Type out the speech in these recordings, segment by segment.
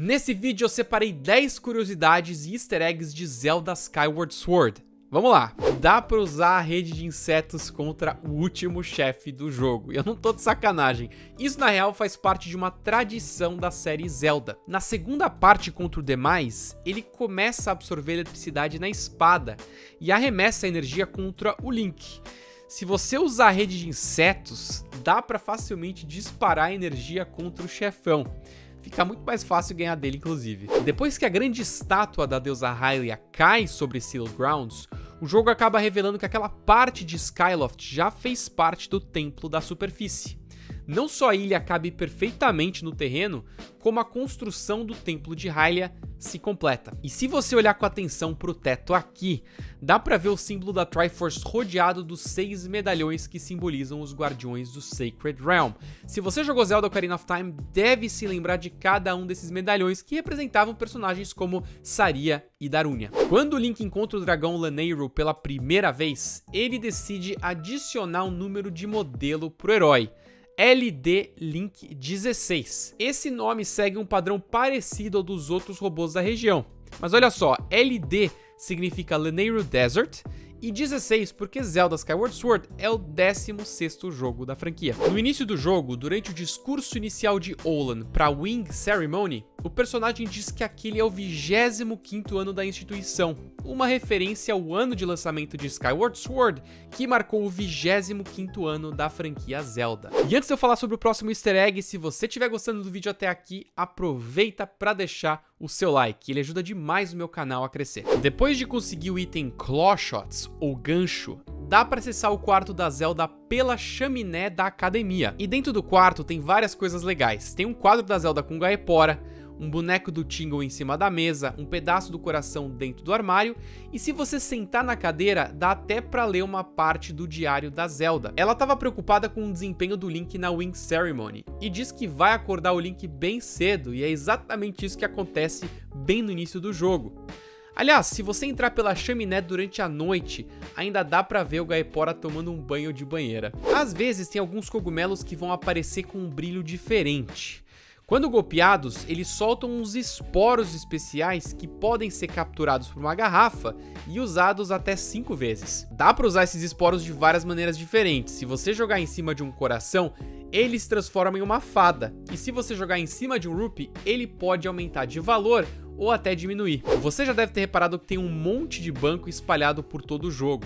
Nesse vídeo eu separei 10 curiosidades e easter eggs de Zelda Skyward Sword. Vamos lá, dá pra usar a rede de insetos contra o último chefe do jogo, e eu não tô de sacanagem, isso na real faz parte de uma tradição da série Zelda. Na segunda parte contra o demais, ele começa a absorver eletricidade na espada e arremessa a energia contra o Link. Se você usar a rede de insetos, dá pra facilmente disparar energia contra o chefão fica muito mais fácil ganhar dele, inclusive. Depois que a grande estátua da deusa Hylia cai sobre Seal Grounds, o jogo acaba revelando que aquela parte de Skyloft já fez parte do Templo da Superfície. Não só a ilha cabe perfeitamente no terreno, como a construção do Templo de Hylia se completa. E se você olhar com atenção para o teto aqui, dá para ver o símbolo da Triforce rodeado dos seis medalhões que simbolizam os guardiões do Sacred Realm. Se você jogou Zelda Ocarina of Time, deve se lembrar de cada um desses medalhões que representavam personagens como Saria e Darunia. Quando o Link encontra o dragão Lanayru pela primeira vez, ele decide adicionar um número de modelo pro herói. LD Link 16. Esse nome segue um padrão parecido ao dos outros robôs da região. Mas olha só, LD significa Lanayru Desert e 16 porque Zelda Skyward Sword é o 16º jogo da franquia. No início do jogo, durante o discurso inicial de Olan para Wing Ceremony, o personagem diz que aquele é o 25º ano da instituição, uma referência ao ano de lançamento de Skyward Sword, que marcou o 25º ano da franquia Zelda. E antes de eu falar sobre o próximo easter egg, se você estiver gostando do vídeo até aqui, aproveita para deixar o seu like, ele ajuda demais o meu canal a crescer. Depois de conseguir o item Claw Shots, ou gancho, dá para acessar o quarto da Zelda pela chaminé da academia. E dentro do quarto tem várias coisas legais. Tem um quadro da Zelda com Gaepora, um boneco do Tingle em cima da mesa, um pedaço do coração dentro do armário, e se você sentar na cadeira, dá até para ler uma parte do diário da Zelda. Ela estava preocupada com o desempenho do Link na Wing Ceremony, e diz que vai acordar o Link bem cedo, e é exatamente isso que acontece bem no início do jogo. Aliás, se você entrar pela chaminé durante a noite, ainda dá pra ver o Gaepora tomando um banho de banheira. Às vezes tem alguns cogumelos que vão aparecer com um brilho diferente. Quando golpeados, eles soltam uns esporos especiais que podem ser capturados por uma garrafa e usados até 5 vezes. Dá para usar esses esporos de várias maneiras diferentes. Se você jogar em cima de um coração, ele se transforma em uma fada. E se você jogar em cima de um rupee, ele pode aumentar de valor ou até diminuir. Você já deve ter reparado que tem um monte de banco espalhado por todo o jogo.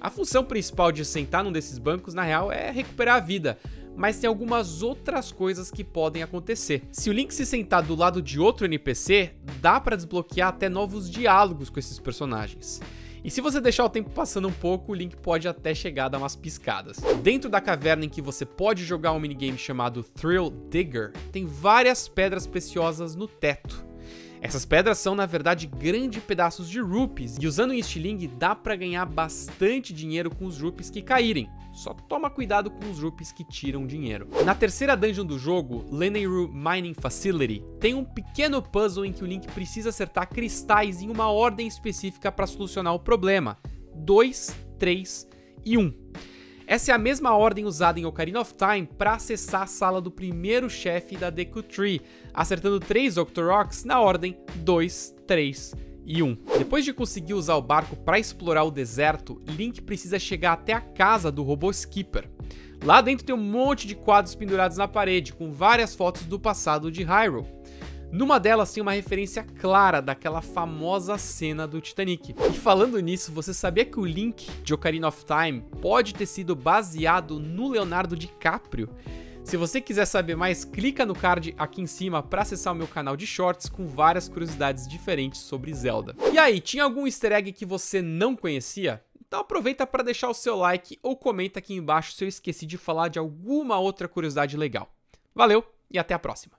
A função principal de sentar num desses bancos, na real, é recuperar a vida, mas tem algumas outras coisas que podem acontecer. Se o Link se sentar do lado de outro NPC, dá para desbloquear até novos diálogos com esses personagens. E se você deixar o tempo passando um pouco, o Link pode até chegar a dar umas piscadas. Dentro da caverna em que você pode jogar um minigame chamado Thrill Digger, tem várias pedras preciosas no teto. Essas pedras são, na verdade, grandes pedaços de rupees, e usando o Stiling dá para ganhar bastante dinheiro com os rupees que caírem. Só toma cuidado com os rupees que tiram dinheiro. Na terceira dungeon do jogo, Leneiru Mining Facility, tem um pequeno puzzle em que o Link precisa acertar cristais em uma ordem específica para solucionar o problema. 2, 3 e 1. Essa é a mesma ordem usada em Ocarina of Time para acessar a sala do primeiro chefe da Deku Tree, acertando 3 Octoroks na ordem 2, 3 e 1. Depois de conseguir usar o barco para explorar o deserto, Link precisa chegar até a casa do robô Skipper. Lá dentro tem um monte de quadros pendurados na parede, com várias fotos do passado de Hyrule. Numa delas tem uma referência clara daquela famosa cena do Titanic. E falando nisso, você sabia que o Link de Ocarina of Time pode ter sido baseado no Leonardo DiCaprio? Se você quiser saber mais, clica no card aqui em cima para acessar o meu canal de shorts com várias curiosidades diferentes sobre Zelda. E aí, tinha algum easter egg que você não conhecia? Então aproveita para deixar o seu like ou comenta aqui embaixo se eu esqueci de falar de alguma outra curiosidade legal. Valeu e até a próxima!